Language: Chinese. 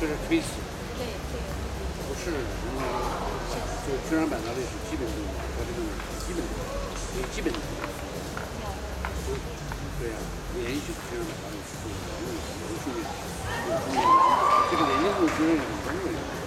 这是可以使用，不是人家。就券商板块的是基本功能，它这个基本功能，就基本的能是。啊，对呀，连续券商板块是属于连续连续的，就是的。这个连续性是属于两个。